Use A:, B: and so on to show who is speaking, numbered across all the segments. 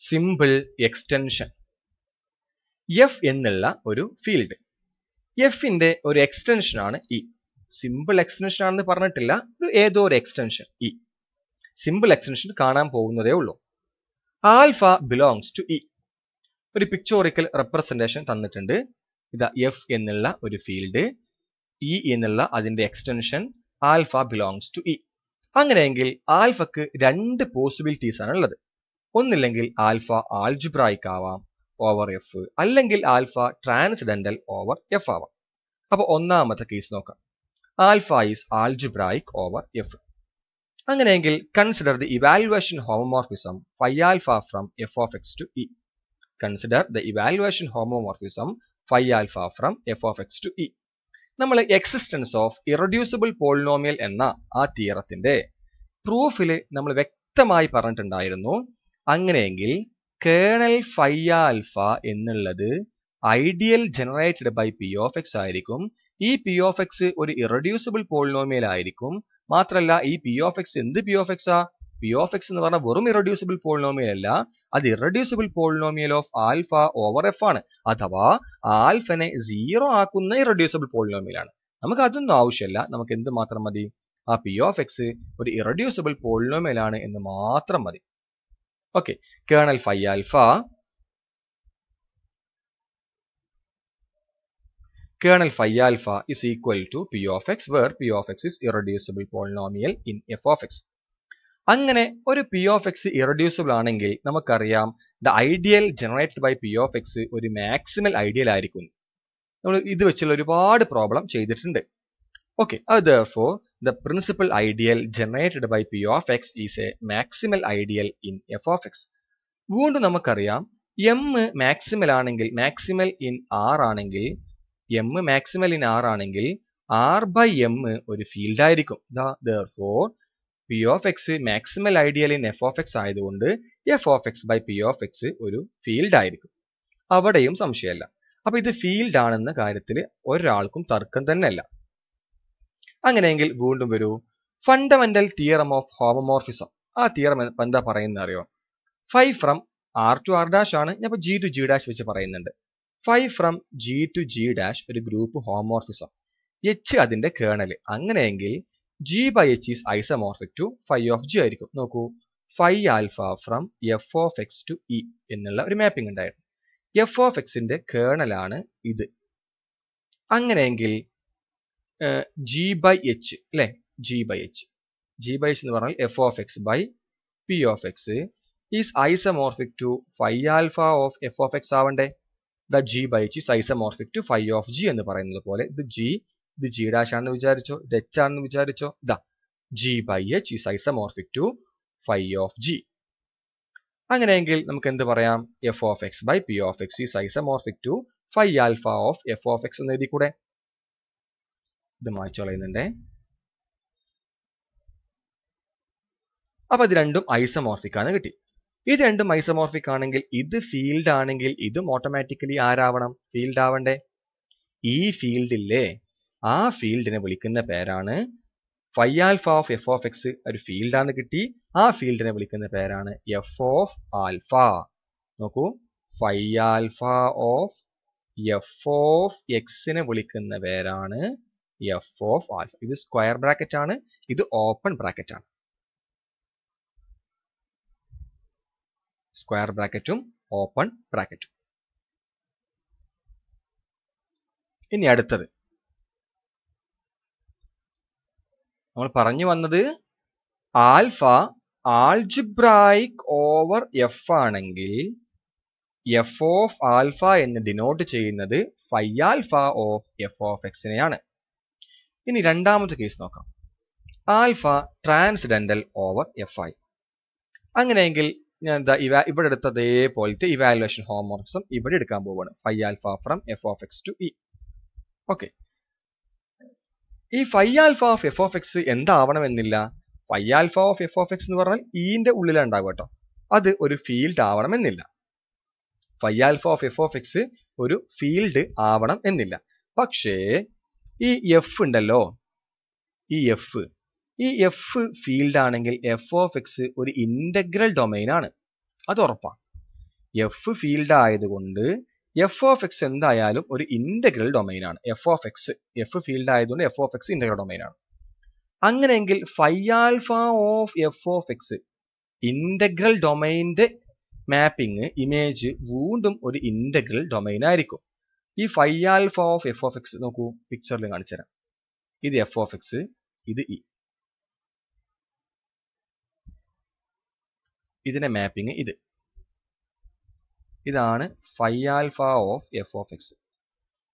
A: Simple extension F എന്നുള്ള ഒരു field എഫിന്റെ ഒരു എക്സ്റ്റൻഷൻ ആണ് ഇ സിമ്പിൾ എക്സ്റ്റൻഷൻ ആണെന്ന് പറഞ്ഞിട്ടില്ല ഒരു ഏതോ ഒരു എക്സ്റ്റൻഷൻ ഇ സിമ്പിൾ എക്സ്റ്റൻഷൻ കാണാൻ പോകുന്നതേ ഉള്ളൂ. ആൽഫ ബിലോങ്സ് ടു ഇ ഒരു പിക്ചോറിക്കൽ റെപ്രസെന്റേഷൻ തന്നിട്ടുണ്ട്. ഇതാ എഫ് എന്നുള്ള ഒരു ഫീൽഡ് ഇ എന്നുള്ള അതിന്റെ extension alpha belongs to E അങ്ങനെയെങ്കിൽ ആൽഫക്ക് രണ്ട് പോസിബിലിറ്റീസ് ആണ് ഉള്ളത് ഒന്നില്ലെങ്കിൽ ആൽഫ ആൽജിബ്രായിക് ആവാം ഓവർ എഫ്. അല്ലെങ്കിൽ ആൽഫ ട്രാൻസിഡന്റൽ ഓവർ എഫ് ആവാം. അപ്പൊ ഒന്നാമത്തെ കേസ് നോക്കാം. Alpha is algebraic over F. അങ്ങനെയെങ്കിൽ consider the evaluation homomorphism phi alpha from F of X to E consider the evaluation homomorphism phi alpha from F of X to E നമ്മൾ existence of irreducible polynomial എന്ന ആ തിയറത്തിന്റെ പ്രൂഫിൽ നമ്മൾ വ്യക്തമായി പറഞ്ഞിട്ടുണ്ടായിരുന്നു അങ്ങനെയെങ്കിൽ കേണൽ ഫൈ ആൽഫ എന്നുള്ളത് ideal generated by P of X ആയിരിക്കും. ഈ പി ഓഫ് എക്സ് ഒരു ഇറഡ്യൂസിബിൾ പോളിനോമിയൽ ആയിരിക്കും. മാത്രമല്ല ഈ പി ഓഫ് എക്സ് എന്ത് പി ഓഫ് എക്സാ? പി ഓഫ് എക്സ് എന്ന് പറഞ്ഞാൽ വെറും ഇറഡ്യൂസിബിൾ പോളിനോമിയൽ അല്ല. അത് irreducible polynomial of alpha over F ആണ്. അഥവാ ആൽഫനെ സീറോ ആക്കുന്ന ഇറഡ്യൂസിബിൾ പോളിനോമിയൽ ആണ്. നമുക്ക് അതൊന്നും ആവശ്യമില്ല. നമുക്ക് എന്ത് മാത്രം മതി? ആ പി ഓഫ് എക്സ് ഒരു ഇറഡ്യൂസിബിൾ പോളിനോമിയൽ ആണ് എന്ന് മാത്രം മതി. Okay kernel phi alpha. Kernel phi alpha is equal to P of X where P of X is irreducible polynomial in F of X അങ്ങനെ ഒരു പി ഓഫ് എക്സ് ഇറഡ്യൂസിബിൾ ആണെങ്കിൽ നമുക്കറിയാം the ideal generated by P of X ഒരു maximal ideal ആയിരിക്കും. നമ്മൾ ഇത് വെച്ചുള്ള ഒരുപാട് പ്രോബ്ലം ചെയ്തിട്ടുണ്ട്. ഓക്കെ അത് for the principal ideal generated by P of X is a maximal ideal in F of X വീണ്ടും നമുക്കറിയാം എം മാക്സിമൽ ആണെങ്കിൽ മാക്സിമൽ ഇൻ ആർ ആണെങ്കിൽ എം മാക്സിമൽ ഇൻ ആർ ആണെങ്കിൽ ആർ ബൈ എം ഒരു field ആയിരിക്കും. P of X maximal ideal in F of X ആയതുകൊണ്ട് F of X by P of X ഒരു field ആയിരിക്കും. അവിടെയും സംശയമല്ല. അപ്പൊ ഇത് ഫീൽഡ് ആണെന്ന കാര്യത്തിൽ ഒരാൾക്കും തർക്കം തന്നെയല്ല. അങ്ങനെയെങ്കിൽ വീണ്ടും വരൂ. ഫണ്ടമെന്റൽ തിയറം ഓഫ് ഹോമോമോർഫിസം ആ തിയറം എന്താ പറയുന്നത് അറിയോ? Phi from R to R dash ആണ്. ഞാൻ ജി ടു ജി ഡാഷ് വെച്ച് പറയുന്നുണ്ട്. Phi from G to G dash ഒരു ഗ്രൂപ്പ് ഹോമോർഫിസം എച്ച് അതിന്റെ കേണൽ അങ്ങനെയെങ്കിൽ G by H is isomorphic to phi of G ആയിരിക്കും. നോക്കൂ. Phi alpha from F of X to E എന്നുള്ള ഒരു mapping ഉണ്ടായിരുന്നു. എഫ് ഓഫ് എക്സിന്റെ കേണലാണ് ഇത്. അങ്ങനെയെങ്കിൽ ജി ബൈ എച്ച് അല്ലെ G by H G by H എന്ന് പറഞ്ഞാൽ F of X by P of X is isomorphic to phi alpha of F of X ആവണ്ടേ? The G by H is isomorphic to phi of G എന്ന് പറയുന്നത് പോലെ ഇത് G ഇത് G dash ആണെന്ന് വിചാരിച്ചോ? ഇത് എച്ച് ആണെന്ന് വിചാരിച്ചോ? The G by H is isomorphic to phi of G അങ്ങനെയെങ്കിൽ നമുക്ക് എന്ത് പറയാം? F of X by P of X is isomorphic to phi alpha of F of X എന്ന് എഴുതി കൂടെ ഇത് മായ്ച്ചു കളയുന്നുണ്ടേ. അപ്പൊ ഇത് രണ്ടും ഐസമോർഫിക് ആണ് കിട്ടി. ഇത് രണ്ടും ഐസമോർഫിക് ആണെങ്കിൽ ഇത് ഫീൽഡ് ആണെങ്കിൽ ഇതും ഓട്ടോമാറ്റിക്കലി ആരാവണം? ഫീൽഡ് ആവണ്ടേ? ഈ ഫീൽഡില്ലേ ആ ഫീൽഡിനെ വിളിക്കുന്ന പേരാണ് phi alpha of F of X ഒരു ഫീൽഡാന്ന് കിട്ടി. ആ ഫീൽഡിനെ വിളിക്കുന്ന പേരാണ് എഫ് ഓഫ് ആൽഫ നോക്കൂ. Phi alpha of F of എക്സിനെ വിളിക്കുന്ന പേരാണ് എഫ് ഓഫ് ആൽഫ ഇത് സ്ക്വയർ ബ്രാക്കറ്റ് ആണ്. ഇത് ഓപ്പൺ ബ്രാക്കറ്റ് ആണ്. സ്ക്വയർ ബ്രാക്കറ്റും ഓപ്പൺ ബ്രാക്കറ്റും ഇനി അടുത്തത്. നമ്മൾ പറഞ്ഞു വന്നത് ആൽഫ ആൾജിബ്രായിക് ഓവർ എഫ് ആണെങ്കിൽ എഫ് ഓഫ് ആൽഫ എന്ന് ഡിനോട്ട് ചെയ്യുന്നത് phi alpha of F of എക്സിനെയാണ് ഇനി രണ്ടാമത്തെ കേസ് നോക്കാം. ആൽഫ ട്രാൻസ്ഡെന്റൽ ഓവർ എഫ് ഐ അങ്ങനെയെങ്കിൽ ഞാൻ എന്താ ഇവ ഇവിടെ എടുത്ത അതേപോലത്തെ ഇവാലുവേഷൻ ഹോംവർക്സും ഇവിടെ എടുക്കാൻ പോവുകയാണ് phi alpha from F of X to E okay ഈ phi alpha of F of X എന്താവണമെന്നില്ല? Phi alpha of F of X എന്ന് പറഞ്ഞാൽ ഇന്റെ ഉള്ളിലാണ് ഉണ്ടാവുക കേട്ടോ അത് ഒരു ഫീൽഡ് ആവണമെന്നില്ല. Phi alpha of F of X ഒരു ഫീൽഡ് ആവണം എന്നില്ല. പക്ഷേ ഈ എഫ് ഉണ്ടല്ലോ ഈ എഫ് ഈ എഫ് ഫീൽഡ് ആണെങ്കിൽ എഫ് ഓഫ് എക്സ് ഒരു ഇന്റഗ്രൽ ഡൊമൈൻ ആണ്. അത് ഉറപ്പാണ് എഫ് ഫീൽഡ് ആയതുകൊണ്ട് എഫ് ഓഫ് എക്സ് എന്തായാലും ഒരു ഇന്റഗ്രൽ ഡൊമൈൻ ആണ്. F of X F field ആയതുകൊണ്ട് F of X integral domain ആണ്. അങ്ങനെയെങ്കിൽ phi alpha of F of X integral ഡൊമൈന്റെ mapping image വീണ്ടും ഒരു ഇന്റഗ്രൽ ഡൊമൈൻ ആയിരിക്കും. ഈ phi alpha of F of X നോക്കൂ പിക്ചറിൽ കാണിച്ചു തരാം. ഇത് എഫ് ഓഫ് എക്സ് ഇത് ഇ ഇതിന്റെ മാപ്പിംഗ് ഇത്. ഇതാണ് phi alpha of F of X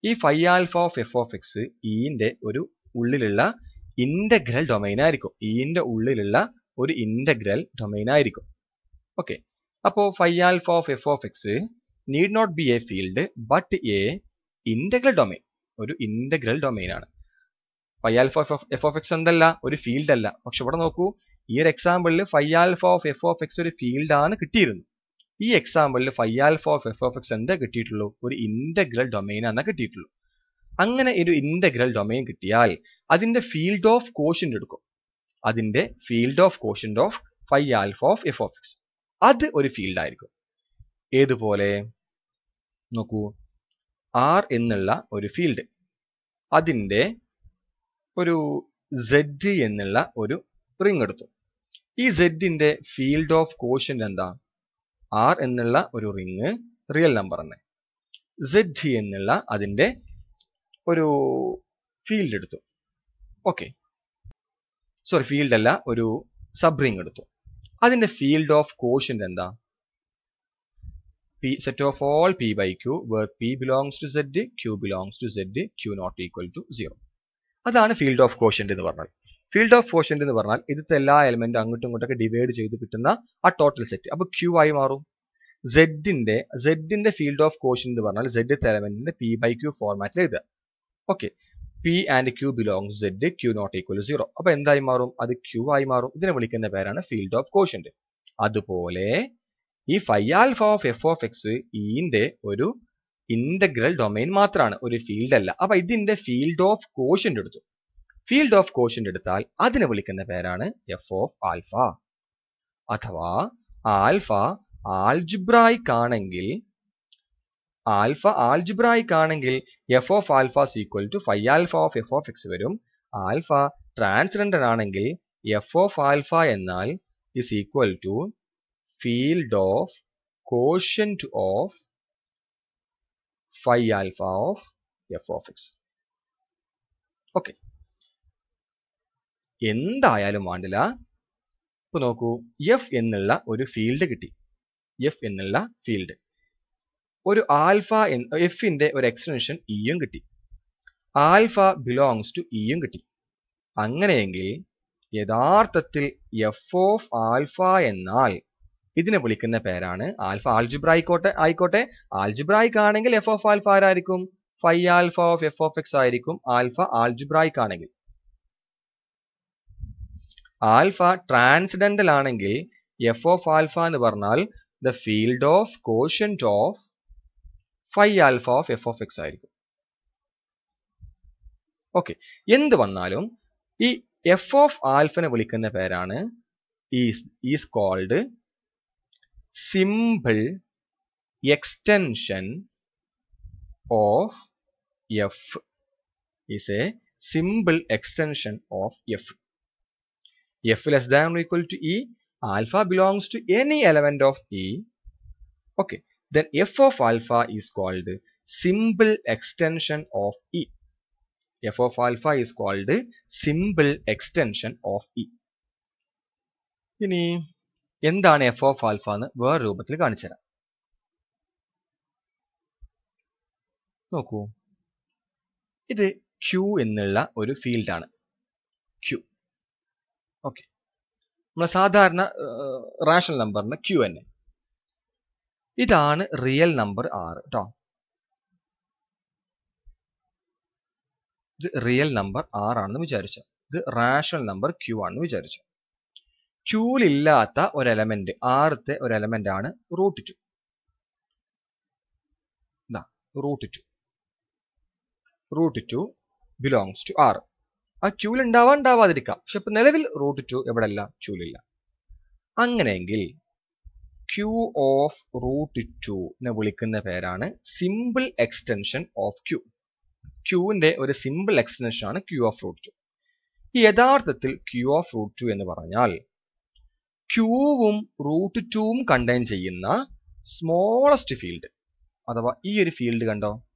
A: ഈ phi alpha of F of X ഇന്റെ ഒരു ഉള്ളിലുള്ള ഇന്റഗ്രൽ ഡൊമൈൻ ആയിരിക്കും. ഇന്റെ ഉള്ളിലുള്ള ഒരു ഇന്റഗ്രൽ ഡൊമൈൻ ആയിരിക്കും. ഓക്കെ അപ്പോ phi alpha of F of X need not be a field but a integral domain ഒരു ഇന്റഗ്രൽ ഡൊമൈൻ ആണ്. Phi alpha F of X എന്തല്ല? ഒരു ഫീൽഡ് അല്ല. പക്ഷെ ഇവിടെ നോക്കൂ ഈ ഒരു എക്സാമ്പിളിൽ phi alpha of F of X ഒരു ഫീൽഡ് ആണ് കിട്ടിയിരുന്നത്. ഈ എക്സാമ്പിളിൽ phi alpha of F of X എന്താ കിട്ടിയിട്ടുള്ളൂ? ഒരു ഇന്റഗ്രൽ ഡൊമൈൻ എന്നാ കിട്ടിയിട്ടുള്ളൂ. അങ്ങനെ ഒരു ഇന്റഗ്രൽ ഡൊമൈൻ കിട്ടിയാൽ അതിന്റെ ഫീൽഡ് ഓഫ് കോഷ്യന്റ് എടുക്കും. അതിന്റെ field of quotient of phi alpha of F of X അത് ഒരു ഫീൽഡ് ആയിരിക്കും. ഏതുപോലെ? നോക്കൂ ആർ എന്നുള്ള ഒരു ഫീൽഡ് അതിന്റെ ഒരു സെഡ് എന്നുള്ള ഒരു റിംഗ് എടുത്തു. ഈ സെഡിന്റെ ഫീൽഡ് ഓഫ് കോഷൻ എന്താ? ആർ എന്നുള്ള ഒരു റിങ് റിയൽ നമ്പർ തന്നെ. സെഡ് എന്നുള്ള അതിന്റെ ഒരു ഫീൽഡ് എടുത്തു. ഓക്കെ സോറി ഫീൽഡ് അല്ല ഒരു സബ് റിങ് എടുത്തു. അതിന്റെ ഫീൽഡ് ഓഫ് കോഷൻ എന്താ? P set of all P by Q where P belongs to Z Q belongs to Z Q not equal to zero അതാണ് ഫീൽഡ് ഓഫ് കോഷ്യന്റ് എന്ന് പറഞ്ഞാൽ field of quotient എന്ന് പറഞ്ഞാൽ ഇതിലത്തെ എല്ലാ എലമെന്റും അങ്ങോട്ടും ഇങ്ങോട്ടൊക്കെ ഡിവൈഡ് ചെയ്ത് കിട്ടുന്ന ആ ടോട്ടൽ സെറ്റ് അപ്പോൾ ക്യൂ ആയി മാറും. സെഡിന്റെ സെഡിന്റെ ഫീൽഡ് ഓഫ് കോഷ്യൻ എന്ന് പറഞ്ഞാൽ സെഡ് എലമെന്റിന്റെ പി ബൈ ക്യൂ ഫോർമാറ്റിൽ എഴുതുക. Okay P and Q belongs Z Q not equal zero അപ്പോൾ എന്തായി മാറും? അത് ക്യൂ ആയി മാറും. ഇതിനെ വിളിക്കുന്ന പേരാണ് ഫീൽഡ് ഓഫ് കോഷ്യന്റ് അതുപോലെ ഈ phi alpha of F of X ഈന്റെ ഒരു ഇന്റഗ്രൽ ഡൊമൈൻ മാത്രമാണ് ഒരു ഫീൽഡ് അല്ല. അപ്പൊ ഇതിന്റെ ഫീൽഡ് ഓഫ് കോഷ്യന്റ് എടുത്തു. ഫീൽഡ് ഓഫ് കോഷ്യന്റ് എടുത്താൽ അതിനെ വിളിക്കുന്ന പേരാണ് എഫ് ഓഫ് ആൽഫ അഥവാ ആൽഫ ആൽജിബ്രായിക് ആണെങ്കിൽ ആൽഫ ആൽജിബ്രായിക് ആണെങ്കിൽ F of alpha equal to phi alpha of F of X വരും. ആൽഫ ട്രാൻസ്ജെൻഡർ ആണെങ്കിൽ എഫ് ഓഫ് ആൽഫ എന്നാൽ is equal to field of quotient of phi alpha of F of X okay എന്തായാലും വേണ്ടില്ല ഇപ്പൊ നോക്കൂ F എന്നുള്ള ഒരു field കിട്ടി. എഫ് എന്നുള്ള ഫീൽഡ് ഒരു ആൽഫ എഫിന്റെ ഒരു എക്സ്റ്റൻഷൻ ഇയും കിട്ടി. ആൽഫ ബിലോങ്സ് ടു ഇയും കിട്ടി. അങ്ങനെയെങ്കിൽ യഥാർത്ഥത്തിൽ എഫ് ഓഫ് ആൽഫ എന്നാൽ ഇതിനെ വിളിക്കുന്ന പേരാണ് ആൽഫ. ആൽജിബ്ര ആയിക്കോട്ടെ. ആയിക്കോട്ടെ ആൽജിബ്രായിക് ആണെങ്കിൽ എഫ് ഓഫ് ആൽഫ ആരായിരിക്കും? Phi alpha of F of X ആയിരിക്കും ആൽഫ ആൽജിബ്രായിക് ആണെങ്കിൽ. ആൽഫ ട്രാൻസ്ഡെന്റൽ ആണെങ്കിൽ എഫ് ഓഫ് ആൽഫ എന്ന് പറഞ്ഞാൽ the field of quotient of phi alpha of F of X ആയിരിക്കും. ഓക്കെ എന്ത് വന്നാലും ഈ എഫ് ഓഫ് ആൽഫനെ വിളിക്കുന്ന പേരാണ്. Is is called simple extension of f is a simple extension of f. F less than or equal to e alpha belongs to any element of e. Okay then f of alpha is called simple extension of e. F of alpha is called simple extension of e. ഇനി എന്താണ് F of alpha എന്ന് വേറെ രൂപത്തിൽ കാണിച്ചു തരാം. നോക്കൂ. ഇത് Q എന്നുള്ള ഒരു ഫീൽഡാണ് ക്യൂ ഓക്കെ നമ്മൾ സാധാരണ റാഷണൽ നമ്പറിന് ക്യൂ തന്നെ. ഇതാണ് റിയൽ നമ്പർ ആറ് കേട്ടോ ഇത് റിയൽ നമ്പർ ആറാണെന്ന് വിചാരിച്ചു. ഇത് റാഷണൽ നമ്പർ ക്യൂ ആണെന്ന് വിചാരിച്ചു. ക്യൂലില്ലാത്ത ഒരു എലമെന്റ് ആറത്തെ ഒരു എലമെന്റ് ആണ് root two root two root two belongs to R ആ ക്യൂൽ ഉണ്ടാവാൻ ഉണ്ടാവാതിരിക്കാം പക്ഷെ ഇപ്പൊ നിലവിൽ റൂട്ട് ടു എവിടെ അല്ല ക്യൂലില്ല അങ്ങനെയെങ്കിൽ ക്യൂ ഓഫ് റൂട്ട് ടു നെ വിളിക്കുന്ന പേരാണ് സിമ്പിൾ എക്സ്റ്റൻഷൻ ഓഫ് ക്യൂ ക്യൂവിന്റെ ഒരു സിമ്പിൾ എക്സ്റ്റൻഷൻ ആണ് ക്യൂ ഓഫ് റൂട്ട് ടു യഥാർത്ഥത്തിൽ ക്യൂ ഓഫ് റൂട്ട് ടു എന്ന് പറഞ്ഞാൽ ക്യൂവും റൂട്ട് ടുവും കണ്ടെയ്ൻ ചെയ്യുന്ന സ്മോളസ്റ്റ് ഫീൽഡ് അഥവാ ഈ ഒരു ഫീൽഡ് കണ്ടോ?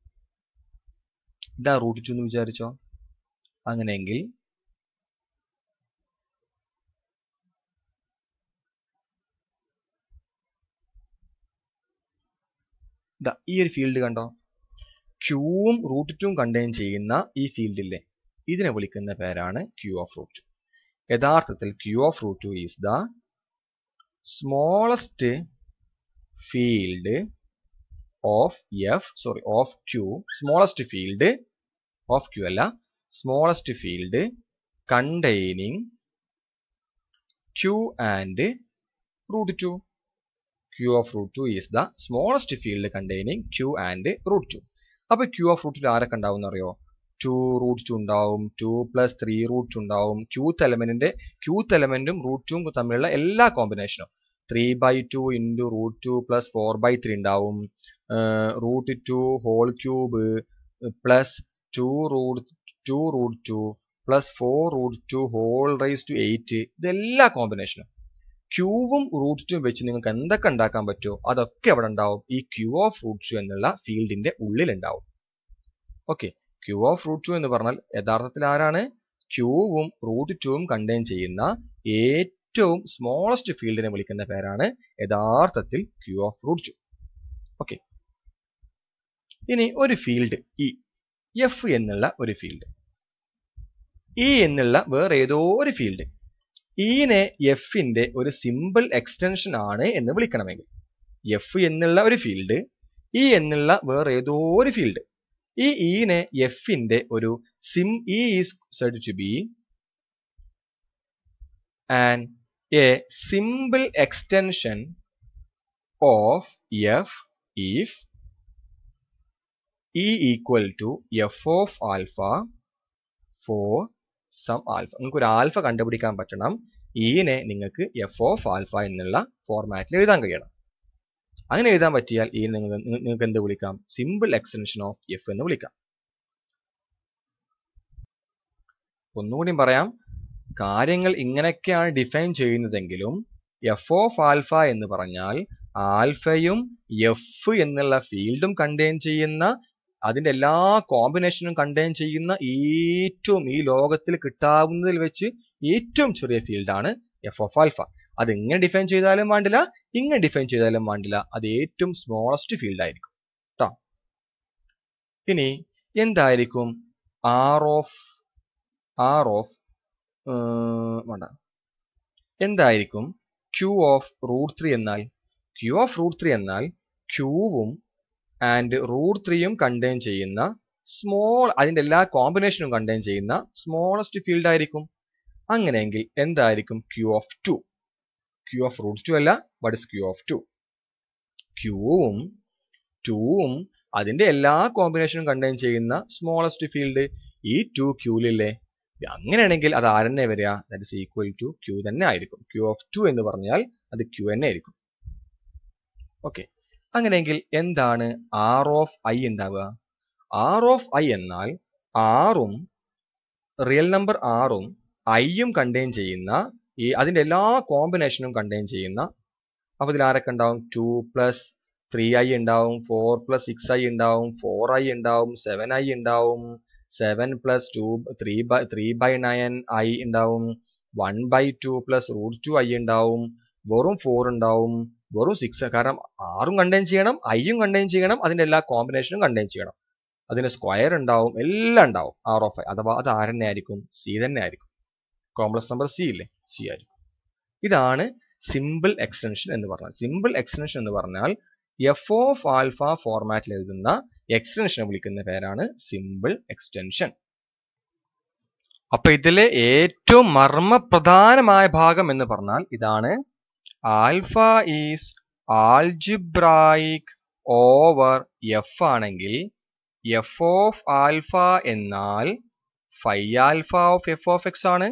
A: ഇതാ റൂട്ട് ടു എന്ന് വിചാരിച്ചോ? അങ്ങനെയെങ്കിൽ ഈ ഒരു ഫീൽഡ് കണ്ടോ? ക്യൂവും റൂട്ട് ടുവും കണ്ടെയ്ൻ ചെയ്യുന്ന ഈ ഫീൽഡില്ലേ ഇതിനെ വിളിക്കുന്ന പേരാണ് ക്യൂ ഓഫ് റൂട്ട് യഥാർത്ഥത്തിൽ Q of root two is the smallest field of F sorry of Q smallest field of Q അല്ല smallest field containing Q and root two Q of root two is the smallest field containing Q and root two അപ്പൊ Q of റൂട്ടിൽ ആരൊക്കെ ഉണ്ടാവും അറിയോ? Two root two ഉണ്ടാവും two plus three root two ഉണ്ടാവും. ക്യൂത്ത് എലമെന്റിന്റെ ക്യൂത്ത് എലമെന്റും root ടുവും തമ്മിലുള്ള എല്ലാ കോമ്പിനേഷനും three by two into root two plus four by three ഉണ്ടാവും. Root two whole cube plus two root two root two plus four root two whole raise two eight ഇതെല്ലാ കോമ്പിനേഷനും ക്യൂവും root two വെച്ച് നിങ്ങൾക്ക് എന്തൊക്കെ ഉണ്ടാക്കാൻ പറ്റുമോ അതൊക്കെ അവിടെ ഉണ്ടാവും. ഈ ക്യൂ ഓഫ് റൂട്ട് ടു എന്നുള്ള ഫീൽഡിന്റെ ഉള്ളിൽ ഉണ്ടാവും. Okay Q of root two എന്ന് പറഞ്ഞാൽ യഥാർത്ഥത്തിൽ ആരാണ്? ക്യൂവും റൂട്ട് ടുവും കണ്ടെയ്ൻ ചെയ്യുന്ന ഏറ്റവും സ്മോളസ്റ്റ് ഫീൽഡിനെ വിളിക്കുന്ന പേരാണ് യഥാർത്ഥത്തിൽ Q of root two okay ഇനി ഒരു ഫീൽഡ് ഇ എഫ് എന്നുള്ള ഒരു ഫീൽഡ് ഇ എന്നുള്ള വേറെ ഏതോ ഒരു ഫീൽഡ് ഇനെ എഫിന്റെ ഒരു സിമ്പിൾ എക്സ്റ്റൻഷൻ ആണ് എന്ന് വിളിക്കണമെങ്കിൽ. എഫ് എന്നുള്ള ഒരു ഫീൽഡ് ഇ എന്നുള്ള വേറെ ഏതോ ഒരു ഫീൽഡ് ഈ ഇനെ എഫിന്റെ ഒരു SIM E is said to be and a simple extension of f if e equal to f of alpha for some alpha. നിങ്ങൾക്ക് ഒരു ആൽഫ കണ്ടുപിടിക്കാൻ പറ്റണം. ഇനെ നിങ്ങൾക്ക് എഫ് ഓഫ് ആൽഫ എന്നുള്ള ഫോർമാറ്റിൽ എഴുതാൻ കഴിയണം. അങ്ങനെ എഴുതാൻ പറ്റിയാൽ ഈ നിങ്ങൾക്ക് എന്ത് വിളിക്കാം? സിമ്പിൾ എക്സ്റ്റൻഷൻ ഓഫ് എഫ് എന്ന് വിളിക്കാം. ഒന്നുകൂടി പറയാം. കാര്യങ്ങൾ ഇങ്ങനെയൊക്കെയാണ് ഡിഫൈൻ ചെയ്യുന്നതെങ്കിലും എഫ് ഓഫ് ആൽഫ എന്ന് പറഞ്ഞാൽ ആൽഫയും എഫ് എന്നുള്ള ഫീൽഡും കണ്ടെയ്ൻ ചെയ്യുന്ന അതിന്റെ എല്ലാ കോമ്പിനേഷനും കണ്ടെയ്ൻ ചെയ്യുന്ന ഏറ്റവും ഈ ലോകത്തിൽ കിട്ടാവുന്നതിൽ വെച്ച് ഏറ്റവും ചെറിയ ഫീൽഡാണ് എഫ് ഓഫ് ആൽഫ അത് ഇങ്ങനെ ഡിഫൈൻ ചെയ്താലും വേണ്ടില്ല ഇങ്ങനെ ഡിഫൈൻ ചെയ്താലും വേണ്ടില്ല. അത് ഏറ്റവും സ്മോളസ്റ്റ് ഫീൽഡ് ആയിരിക്കും. കേട്ടോ ഇനി എന്തായിരിക്കും? ആർ ഓഫ് ആർ ഓഫ് വേണ്ട. എന്തായിരിക്കും? ക്യൂ ഓഫ് റൂട്ട് ത്രീ എന്നാൽ ക്യൂ ഓഫ് റൂട്ട് ത്രീ എന്നാൽ ക്യൂവും ആൻഡ് റൂട്ട് ത്രീയും കണ്ടെയ്ൻ ചെയ്യുന്ന സ്മോൾ അതിന്റെ എല്ലാ കോമ്പിനേഷനും കണ്ടെയ്ൻ ചെയ്യുന്ന സ്മോളസ്റ്റ് ഫീൽഡ് ആയിരിക്കും. അങ്ങനെയെങ്കിൽ എന്തായിരിക്കും? Q of two Q of root two അല്ല but is Q of two ക്യൂവും ടൂവും അതിന്റെ എല്ലാ കോമ്പിനേഷനും കണ്ടെയ്ൻ ചെയ്യുന്ന സ്മോളസ്റ്റ് ഫീൽഡ് ഈ ടു ക്യൂലില്ലേ അങ്ങനെയാണെങ്കിൽ അത് ആരെന്നെ വരിക? That is equal to Q തന്നെ ആയിരിക്കും. ക്യൂ ഓഫ് ടു എന്ന് പറഞ്ഞാൽ അത് ക്യു തന്നെ ആയിരിക്കും. ഓക്കെ അങ്ങനെയെങ്കിൽ എന്താണ് ആർ ഓഫ് ഐ ഉണ്ടാവുക ആർ ഓഫ് ഐ എന്നാൽ ആറും റിയൽ നമ്പർ ആറും ഐയും കണ്ടെയ്ൻ ചെയ്യുന്ന ഈ അതിന്റെ എല്ലാ കോമ്പിനേഷനും കണ്ടെയ്ൻ ചെയ്യുന്ന അപ്പോൾ ഇതിൽ ആരൊക്കെ ഉണ്ടാവും? ടു പ്ലസ് ത്രീ ഐ ഉണ്ടാവും. ഫോർ പ്ലസ് സിക്സ് ഐ ഉണ്ടാവും. ഫോർ ഐ ഉണ്ടാവും. സെവൻ ഐ ഉണ്ടാവും. Seven plus two three by three by nine I ഉണ്ടാവും one by two plus root two I ഉണ്ടാവും വെറും ഫോർ ഉണ്ടാവും വെറും സിക്സ് കാരണം ആറും കണ്ടെയ്ൻ ചെയ്യണം ഐയും കണ്ടെയ്ൻ ചെയ്യണം അതിന്റെ എല്ലാ കോമ്പിനേഷനും കണ്ടെയ്ൻ ചെയ്യണം. അതിന് സ്ക്വയർ ഉണ്ടാവും എല്ലാം ഉണ്ടാവും ആർ ഓഫ് ഐ അഥവാ അത് ആർ തന്നെ ആയിരിക്കും? സി തന്നെ ആയിരിക്കും. കോംപ്ലക്സ് നമ്പർ സി ഇല്ലേ? സി ആയിരിക്കും. ഇതാണ് സിമ്പിൾ എക്സ്റ്റൻഷൻ എന്ന് പറഞ്ഞാൽ. സിമ്പിൾ എക്സ്റ്റൻഷൻ എന്ന് പറഞ്ഞാൽ എഫ് ഓഫ് ആൽഫ ഫോർമാറ്റിൽ എഴുതുന്ന എക്സ്റ്റൻഷനെ വിളിക്കുന്ന പേരാണ് സിമ്പിൾ എക്സ്റ്റൻഷൻ അപ്പൊ ഇതിലെ ഏറ്റവും മർമ്മപ്രധാനമായ ഭാഗം എന്ന് പറഞ്ഞാൽ ഇതാണ് alpha is algebraic over F ആണെങ്കിൽ എഫ് ഓഫ് ആൽഫ എന്നാൽ phi alpha of F of X ആണ്.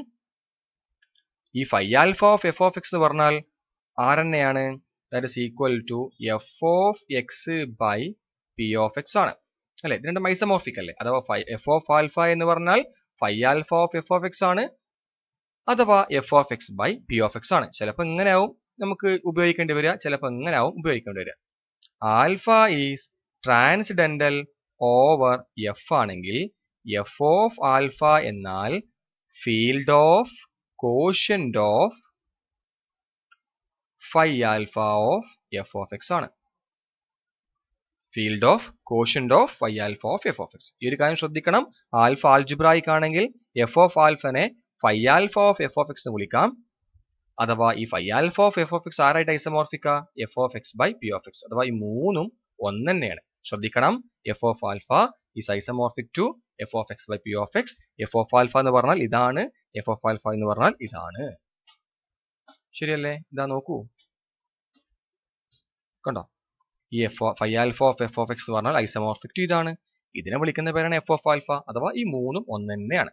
A: ഈ phi alpha of F of X എന്ന് പറഞ്ഞാൽ ആരെന്നെയാണ്? That is equal to F of X by P of X ആണ്. അല്ലെ? ഇത് രണ്ടും ഐസമോർഫിക് അല്ലേ? അഥവാ ഫൈ എഫ് ഓഫ് ആൽഫ എന്ന് പറഞ്ഞാൽ phi alpha of F of X ആണ്. അഥവാ F of X by P of X ആണ്. ചിലപ്പോൾ ഇങ്ങനെ ആവും നമുക്ക് ഉപയോഗിക്കേണ്ടി വരിക. ചിലപ്പോൾ ഇങ്ങനെ ആവും ഉപയോഗിക്കേണ്ടി വരിക. Alpha is transcendental over F ആണെങ്കിൽ എഫ് ഓഫ് ആൽഫ എന്നാൽ field of quotient of phi alpha of F of X ആണ്. Field of quotient of Y alpha of F of X ഈ ഒരു കാര്യം ശ്രദ്ധിക്കണം. ആൽഫ ആൽജിബ്രായിക് ആണെങ്കിൽ F of ആൽഫനെ phi alpha of F of X എന്ന് വിളിക്കാം. അഥവാ ഈ phi alpha of F of X ആരായിട്ട് ഐസമോർഫിക്ക F of X by P of X അഥവാ ഈ മൂന്നും ഒന്ന് തന്നെയാണ് ശ്രദ്ധിക്കണം. F of alpha is isomorphic to F of X by P of X F of alpha എന്ന് പറഞ്ഞാൽ ഇതാണ്. എഫ് ഓഫ് ആൽഫ എന്ന് പറഞ്ഞാൽ ഇതാണ്. ശരിയല്ലേ? ഇതാ നോക്കൂ. കണ്ടോ? ഈ F phi alpha of F of X എന്ന് പറഞ്ഞാൽ ഐസമോർഫിക് ടു ഇതാണ്. ഇതിനെ വിളിക്കുന്ന പേരാണ് എഫ് ഓഫ് ആൽഫ അഥവാ ഈ മൂന്നും ഒന്ന് തന്നെയാണ്